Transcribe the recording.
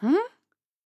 Hmm?